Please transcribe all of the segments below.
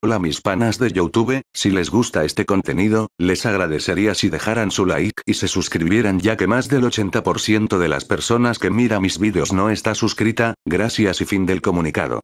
Hola mis panas de Youtube, si les gusta este contenido, les agradecería si dejaran su like y se suscribieran ya que más del 80% de las personas que mira mis vídeos no está suscrita, gracias y fin del comunicado.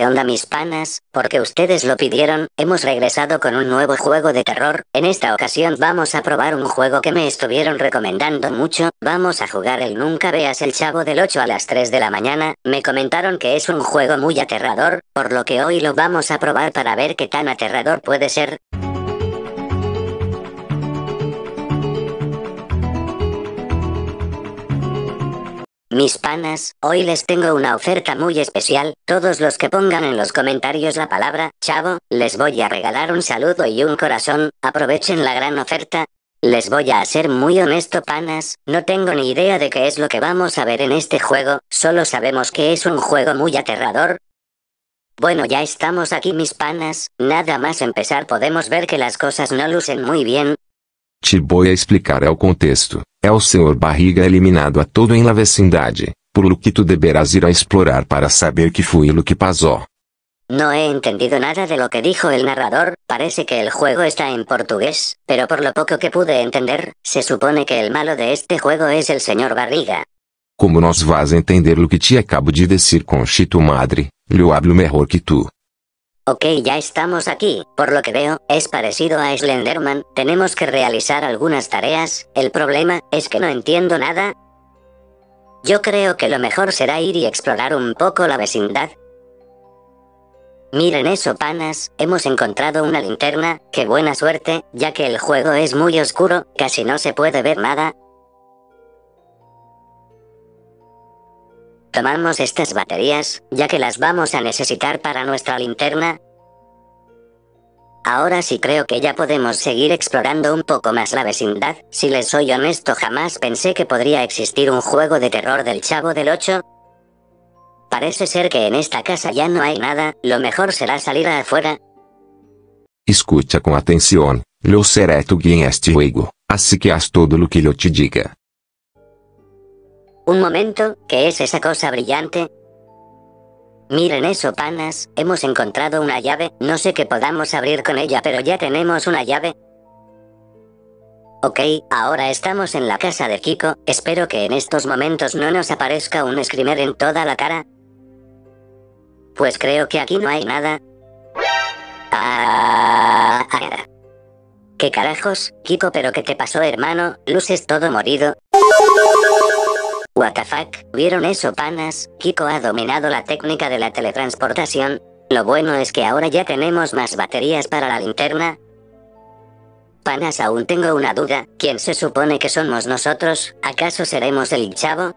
¿Qué onda mis panas? Porque ustedes lo pidieron, hemos regresado con un nuevo juego de terror, en esta ocasión vamos a probar un juego que me estuvieron recomendando mucho, vamos a jugar el Nunca Veas el Chavo del 8 a las 3 de la mañana, me comentaron que es un juego muy aterrador, por lo que hoy lo vamos a probar para ver qué tan aterrador puede ser. Mis panas, hoy les tengo una oferta muy especial, todos los que pongan en los comentarios la palabra, chavo, les voy a regalar un saludo y un corazón, aprovechen la gran oferta. Les voy a ser muy honesto panas, no tengo ni idea de qué es lo que vamos a ver en este juego, solo sabemos que es un juego muy aterrador. Bueno ya estamos aquí mis panas, nada más empezar podemos ver que las cosas no lucen muy bien, Te voy a explicar el contexto. É o Sr. Barriga eliminado a todo em la vecindade, por lo que tu deberás ir a explorar para saber que fui lo que pasó. No he entendido nada de lo que dijo el narrador, parece que el juego está en portugués, pero por lo poco que pude entender, se supone que el malo de este juego es el señor Barriga. Como nós vas entender lo que te acabo de decir com tu madre, eu hablo mejor que tu. Ok, ya estamos aquí. Por lo que veo, es parecido a Slenderman. Tenemos que realizar algunas tareas. El problema es que no entiendo nada. Yo creo que lo mejor será ir y explorar un poco la vecindad. Miren eso panas, hemos encontrado una linterna, qué buena suerte, ya que el juego es muy oscuro, casi no se puede ver nada. Tomamos estas baterías, ya que las vamos a necesitar para nuestra linterna. Ahora sí creo que ya podemos seguir explorando un poco más la vecindad. Si les soy honesto jamás pensé que podría existir un juego de terror del Chavo del 8. Parece ser que en esta casa ya no hay nada, lo mejor será salir afuera. Escucha com atenção, eu seré tu em este juego, assim que haz todo lo que eu te diga. Un momento, ¿qué es esa cosa brillante? Miren eso panas, hemos encontrado una llave, no sé qué podamos abrir con ella pero ya tenemos una llave. Ok, ahora estamos en la casa de Kiko, espero que en estos momentos no nos aparezca un screamer en toda la cara. Pues creo que aquí no hay nada. Ah. ¿Qué carajos, Kiko pero qué te pasó hermano? Luces todo morido. Fuck, ¿vieron eso panas? Kiko ha dominado la técnica de la teletransportación. Lo bueno es que ahora ya tenemos más baterías para la linterna. Panas aún tengo una duda, ¿quién se supone que somos nosotros? ¿Acaso seremos el chavo?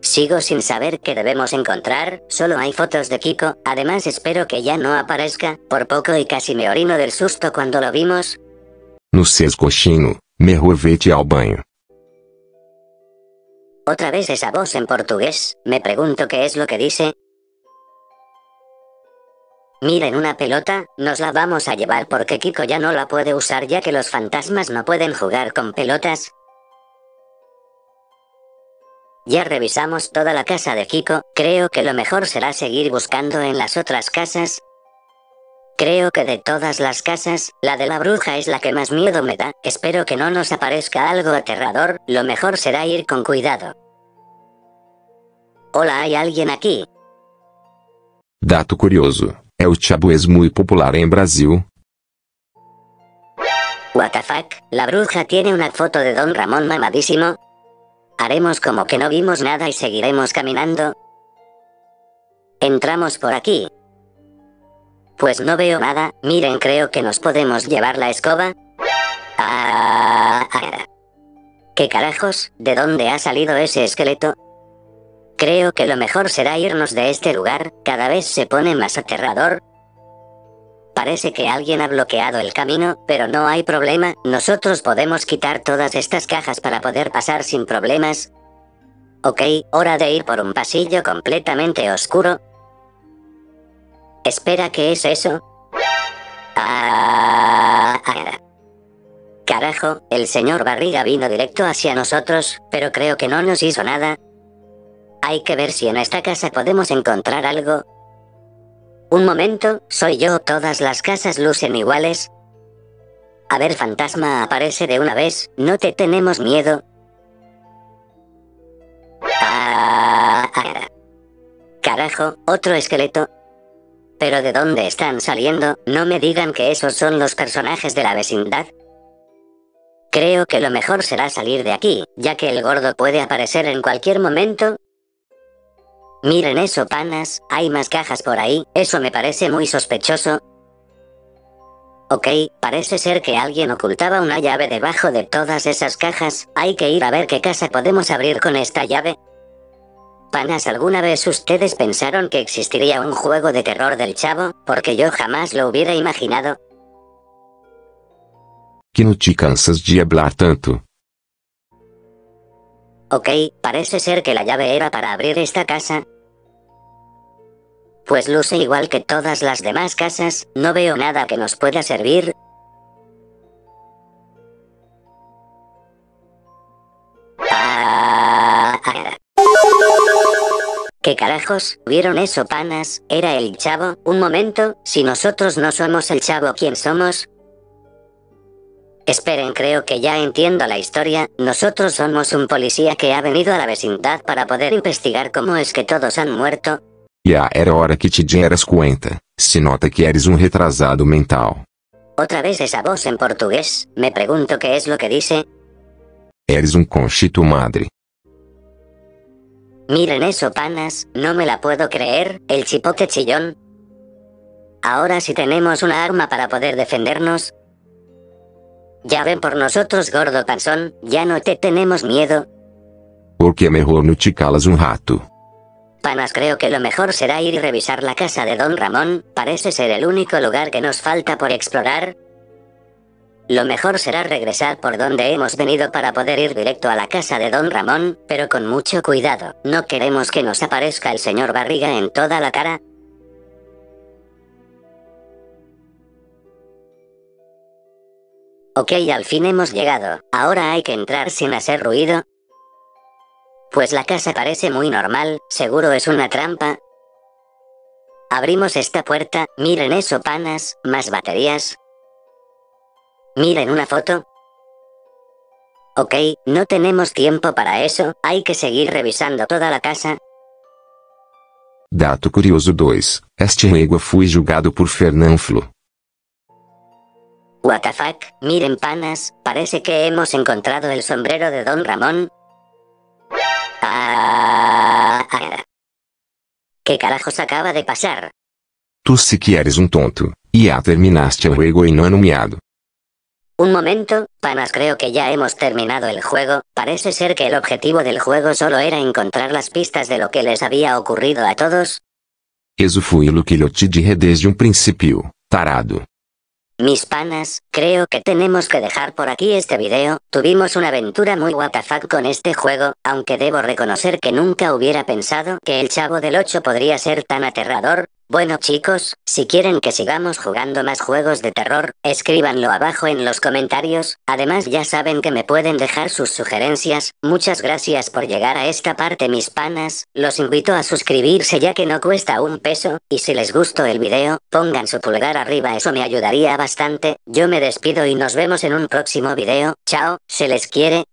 Sigo sin saber qué debemos encontrar, solo hay fotos de Kiko, además espero que ya no aparezca, por poco y casi me orino del susto cuando lo vimos. No seas cochino, mejor vete ao banho. Otra vez esa voz en portugués, me pregunto qué es lo que dice. Miren una pelota, nos la vamos a llevar porque Kiko ya no la puede usar ya que los fantasmas no pueden jugar con pelotas. Ya revisamos toda la casa de Kiko, creo que lo mejor será seguir buscando en las otras casas. Creo que de todas las casas, la de la bruja es la que más miedo me da, espero que no nos aparezca algo aterrador, lo mejor será ir con cuidado. Hola, ¿hay alguien aquí? Dato curioso, el Chabo es muy popular en Brasil. What the fuck, la bruja tiene una foto de Don Ramón mamadísimo. Haremos como que no vimos nada y seguiremos caminando. Entramos por aquí. Pues no veo nada, miren creo que nos podemos llevar la escoba. Ah, ah. ¿Qué carajos? ¿De dónde ha salido ese esqueleto? Creo que lo mejor será irnos de este lugar, cada vez se pone más aterrador. Parece que alguien ha bloqueado el camino, pero no hay problema, nosotros podemos quitar todas estas cajas para poder pasar sin problemas. Ok, hora de ir por un pasillo completamente oscuro. Espera, ¿qué es eso? Ah, ah. Carajo, el señor Barriga vino directo hacia nosotros, pero creo que no nos hizo nada. Hay que ver si en esta casa podemos encontrar algo. Un momento, soy yo, todas las casas lucen iguales. A ver, fantasma, aparece de una vez, no te tenemos miedo. Ah, ah. Carajo, otro esqueleto. Pero ¿de dónde están saliendo? No me digan que esos son los personajes de la vecindad. Creo que lo mejor será salir de aquí, ya que el gordo puede aparecer en cualquier momento. Miren eso, panas, hay más cajas por ahí, eso me parece muy sospechoso. Ok, parece ser que alguien ocultaba una llave debajo de todas esas cajas, hay que ir a ver qué casa podemos abrir con esta llave. Panas, ¿alguna vez ustedes pensaron que existiría un juego de terror del chavo? Porque yo jamás lo hubiera imaginado. Que no te cansas de hablar tanto. Ok, parece ser que la llave era para abrir esta casa. Pues luce igual que todas las demás casas, no veo nada que nos pueda servir. ¿Qué carajos? ¿Vieron eso, panas? ¿Era el chavo? Un momento, si nosotros no somos el chavo, ¿quién somos? Esperen, creo que ya entiendo la historia. Nosotros somos un policía que ha venido a la vecindad para poder investigar cómo es que todos han muerto. Ya era hora que te dieras cuenta. Se nota que eres un retrasado mental. Otra vez esa voz en portugués. Me pregunto qué es lo que dice. Eres un conchito madre. Miren eso, panas, no me la puedo creer, el chipote chillón. Ahora sí tenemos una arma para poder defendernos. Ya ven por nosotros, gordo panzón, ya no te tenemos miedo. Porque mejor no te calas un rato. Panas, creo que lo mejor será ir y revisar la casa de Don Ramón, parece ser el único lugar que nos falta por explorar. Lo mejor será regresar por donde hemos venido para poder ir directo a la casa de Don Ramón, pero con mucho cuidado, no queremos que nos aparezca el señor Barriga en toda la cara. Ok, al fin hemos llegado, ahora hay que entrar sin hacer ruido. Pues la casa parece muy normal, seguro es una trampa. Abrimos esta puerta, miren eso panas, más baterías, Miren una foto. Ok, no tenemos tiempo para eso, hay que seguir revisando toda la casa. Dato curioso 2. Este régua fui julgado por Fernanflo. What the fuck, miren panas, parece que hemos encontrado el sombrero de Don Ramón. Ah, ah. ¿Qué carajos acaba de pasar? Tu si que eres un tonto, e ya terminaste o juego e não nomeado. Un momento, panas creo que ya hemos terminado el juego, parece ser que el objetivo del juego solo era encontrar las pistas de lo que les había ocurrido a todos. Eso fue lo que yo te dije desde un principio, tarado. Mis panas, creo que tenemos que dejar por aquí este video, tuvimos una aventura muy WTF con este juego, aunque debo reconocer que nunca hubiera pensado que el chavo del 8 podría ser tan aterrador, bueno chicos, si quieren que sigamos jugando más juegos de terror, escríbanlo abajo en los comentarios, además ya saben que me pueden dejar sus sugerencias, muchas gracias por llegar a esta parte mis panas, los invito a suscribirse ya que no cuesta un peso, y si les gustó el video, pongan su pulgar arriba eso me ayudaría bastante, yo me despido y nos vemos en un próximo video, chao, se les quiere,